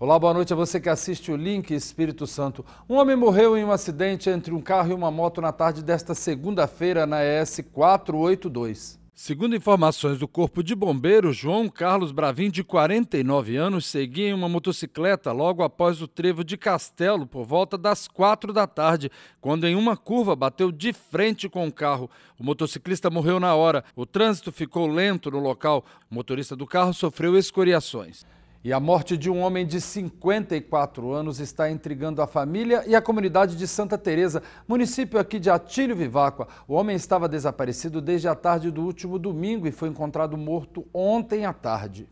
Olá, boa noite a você que assiste o Link Espírito Santo. Um homem morreu em um acidente entre um carro e uma moto na tarde desta segunda-feira na ES 482. Segundo informações do Corpo de Bombeiros, João Carlos Bravin, de 49 anos, seguia em uma motocicleta logo após o trevo de Castelo, por volta das quatro da tarde, quando em uma curva bateu de frente com o carro. O motociclista morreu na hora. O trânsito ficou lento no local. O motorista do carro sofreu escoriações. E a morte de um homem de 54 anos está intrigando a família e a comunidade de Santa Teresa, município aqui de Atílio Viváqua. O homem estava desaparecido desde a tarde do último domingo e foi encontrado morto ontem à tarde.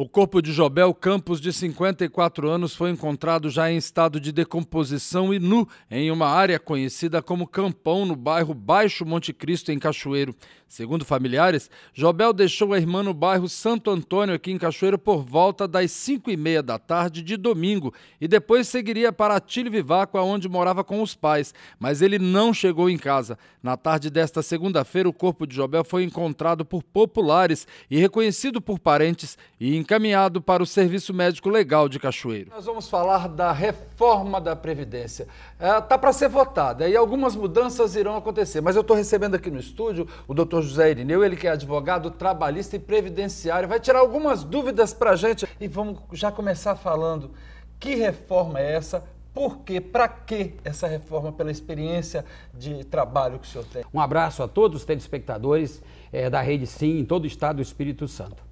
O corpo de Jobel Campos, de 54 anos, foi encontrado já em estado de decomposição e nu em uma área conhecida como Campão, no bairro Baixo Monte Cristo, em Cachoeiro. Segundo familiares, Jobel deixou a irmã no bairro Santo Antônio, aqui em Cachoeiro, por volta das 5 e meia da tarde de domingo e depois seguiria para Atílio Vivaco, onde morava com os pais, mas ele não chegou em casa. Na tarde desta segunda-feira, o corpo de Jobel foi encontrado por populares e reconhecido por parentes e encaminhado para o Serviço Médico Legal de Cachoeiro. Nós vamos falar da reforma da Previdência. Está é, tá para ser votada e algumas mudanças irão acontecer, mas eu estou recebendo aqui no estúdio o doutor doutor José Irineu, ele que é advogado trabalhista e previdenciário, vai tirar algumas dúvidas para a gente e vamos já começar falando que reforma é essa, por quê? Para que essa reforma, pela experiência de trabalho que o senhor tem? Um abraço a todos os telespectadores é, da Rede Sim, em todo o estado do Espírito Santo.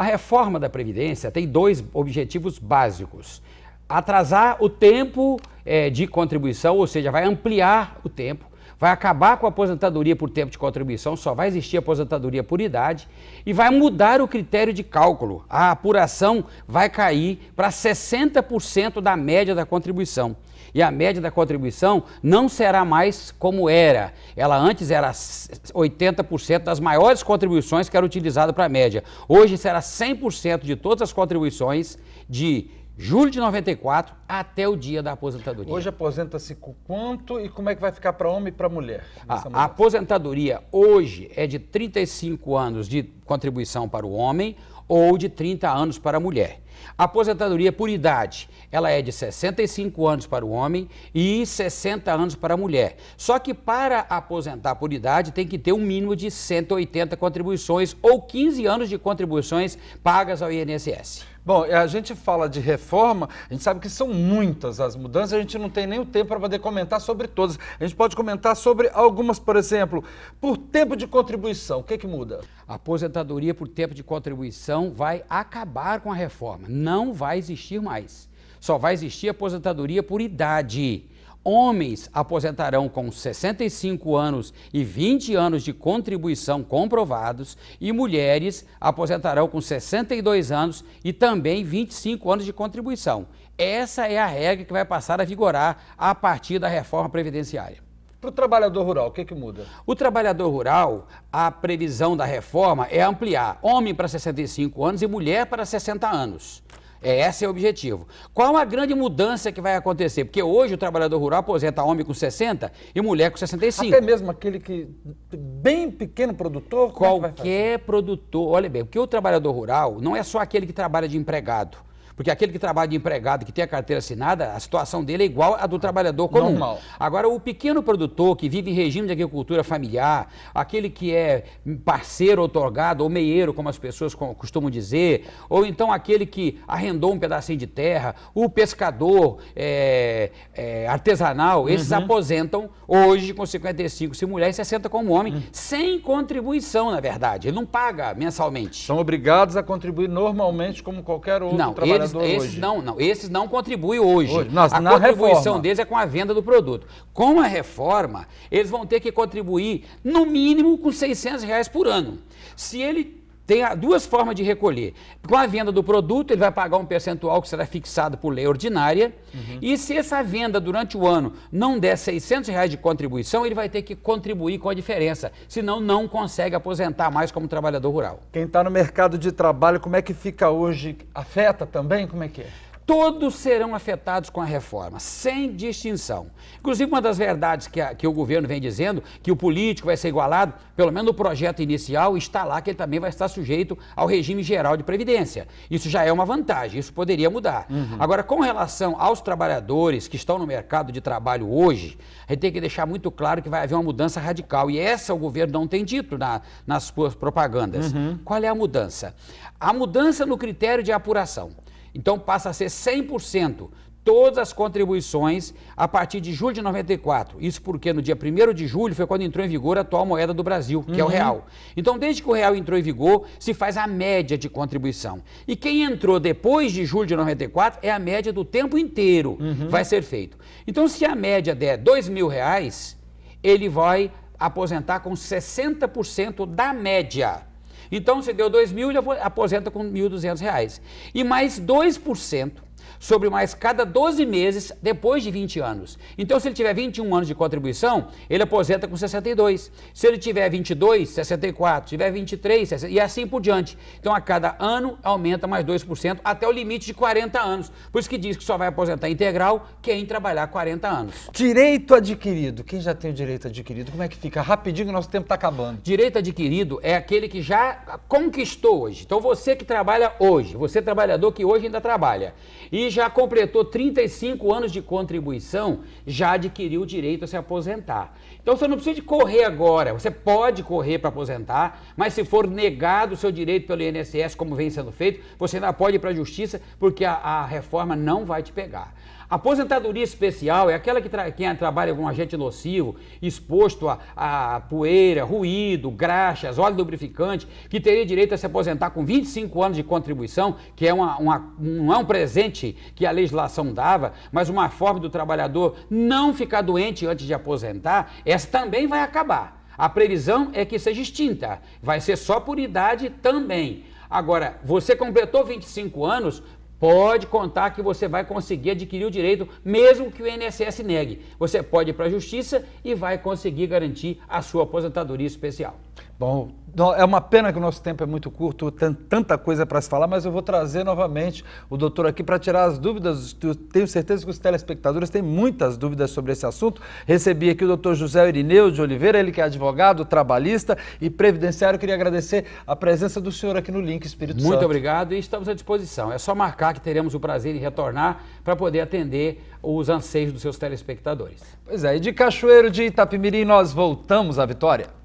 A reforma da Previdência tem dois objetivos básicos. Atrasar o tempo é, de contribuição, ou seja, vai ampliar o tempo vai acabar com a aposentadoria por tempo de contribuição, só vai existir aposentadoria por idade e vai mudar o critério de cálculo. A apuração vai cair para 60% da média da contribuição. E a média da contribuição não será mais como era. Ela antes era 80% das maiores contribuições que era utilizada para a média. Hoje será 100% de todas as contribuições de julho de 94 até o dia da aposentadoria. Hoje aposenta-se com quanto e como é que vai ficar para homem e para mulher? A, a, aposentadoria hoje é de 35 anos de contribuição para o homem ou de 30 anos para a mulher. A aposentadoria por idade, ela é de 65 anos para o homem e 60 anos para a mulher. Só que para aposentar por idade tem que ter um mínimo de 180 contribuições ou 15 anos de contribuições pagas ao INSS. Bom, a gente fala de reforma, a gente sabe que são muitas as mudanças, a gente não tem nem o tempo para poder comentar sobre todas. A gente pode comentar sobre algumas, por exemplo, por tempo de contribuição, o que, que muda? Aposentadoria por tempo de contribuição vai acabar com a reforma, não vai existir mais. Só vai existir aposentadoria por idade. Homens aposentarão com 65 anos e 20 anos de contribuição comprovados e mulheres aposentarão com 62 anos e também 25 anos de contribuição. Essa é a regra que vai passar a vigorar a partir da reforma previdenciária. Para o trabalhador rural, o que, que muda? O trabalhador rural, a previsão da reforma é ampliar homem para 65 anos e mulher para 60 anos. É, esse é o objetivo. Qual a grande mudança que vai acontecer? Porque hoje o trabalhador rural aposenta homem com 60 e mulher com 65. Até mesmo aquele que bem pequeno produtor? É Qualquer é produtor, olha bem, porque o trabalhador rural não é só aquele que trabalha de empregado. Porque aquele que trabalha de empregado, que tem a carteira assinada, a situação dele é igual à do trabalhador comum. Normal. Agora, o pequeno produtor que vive em regime de agricultura familiar, aquele que é parceiro otorgado ou meieiro, como as pessoas costumam dizer, ou então aquele que arrendou um pedacinho de terra, o pescador é, é, artesanal, esses uhum. aposentam hoje com 55 se mulher e 60 como homem, uhum. sem contribuição, na verdade. Ele não paga mensalmente. São obrigados a contribuir normalmente como qualquer outro não, trabalhador. Eles, esses não, não, esses não contribuem hoje. hoje a contribuição reforma. deles é com a venda do produto. Com a reforma, eles vão ter que contribuir no mínimo com 600 reais por ano. Se ele tem duas formas de recolher. Com a venda do produto, ele vai pagar um percentual que será fixado por lei ordinária. Uhum. E se essa venda durante o ano não der 600 reais de contribuição, ele vai ter que contribuir com a diferença. Senão, não consegue aposentar mais como trabalhador rural. Quem está no mercado de trabalho, como é que fica hoje? Afeta também? Como é que é? Todos serão afetados com a reforma, sem distinção. Inclusive, uma das verdades que, a, que, o governo vem dizendo, que o político vai ser igualado, pelo menos no projeto inicial, está lá que ele também vai estar sujeito ao regime geral de previdência. Isso já é uma vantagem, isso poderia mudar. Uhum. Agora, com relação aos trabalhadores que estão no mercado de trabalho hoje, a gente tem que deixar muito claro que vai haver uma mudança radical. E essa o governo não tem dito na, nas suas propagandas. Uhum. Qual é a mudança? A mudança no critério de apuração. Então passa a ser 100% todas as contribuições a partir de julho de 94. Isso porque no dia 1 de julho foi quando entrou em vigor a atual moeda do Brasil, que uhum. é o uhum. real. Então, desde que o real entrou em vigor, se faz a média de contribuição. E quem entrou depois de julho de 94 é a média do tempo inteiro, uhum. vai ser feito. Então, se a média der dois mil reais, ele vai aposentar com 60% da média. Então, se deu 2 mil, ele aposenta com 1.200 reais. E mais 2% sobre mais cada 12 meses depois de 20 anos. Então, se ele tiver 21 anos de contribuição, ele aposenta com 62. Se ele tiver 22, 64. Se tiver 23, 60, e assim por diante. Então, a cada ano aumenta mais 2% até o limite de 40 anos. Por isso que diz que só vai aposentar integral quem trabalhar 40 anos. Direito adquirido. Quem já tem o direito adquirido? Como é que fica? Rapidinho que nosso tempo está acabando. Direito adquirido é aquele que já conquistou hoje. Então, você que trabalha hoje, você trabalhador que hoje ainda trabalha e já completou 35 anos de contribuição, já adquiriu o direito a se aposentar. Então você não precisa de correr agora, você pode correr para aposentar, mas se for negado o seu direito pelo INSS, como vem sendo feito, você ainda pode ir para a justiça, porque a, a reforma não vai te pegar. Aposentadoria especial é aquela que tra quem trabalha com agente nocivo, exposto a, a, poeira, ruído, graxas, óleo lubrificante, que teria direito a se aposentar com 25 anos de contribuição, que é uma, uma, não é um presente que a legislação dava, mas uma forma do trabalhador não ficar doente antes de aposentar, essa também vai acabar. A previsão é que seja extinta, vai ser só por idade também. Agora, você completou 25 anos, pode contar que você vai conseguir adquirir o direito, mesmo que o INSS negue. Você pode ir para a justiça e vai conseguir garantir a sua aposentadoria especial. Bom, é uma pena que o nosso tempo é muito curto, tem tanta coisa para se falar, mas eu vou trazer novamente o doutor aqui para tirar as dúvidas. tenho certeza que os telespectadores têm muitas dúvidas sobre esse assunto. Recebi aqui o doutor José Irineu de Oliveira, ele que é advogado, trabalhista e previdenciário. Queria agradecer a presença do senhor aqui no Link Espírito muito Santo. Muito obrigado e estamos à disposição. É só marcar que teremos o prazer em retornar para poder atender os anseios dos seus telespectadores. Pois é, e de Cachoeiro de Itapimirim nós voltamos à vitória.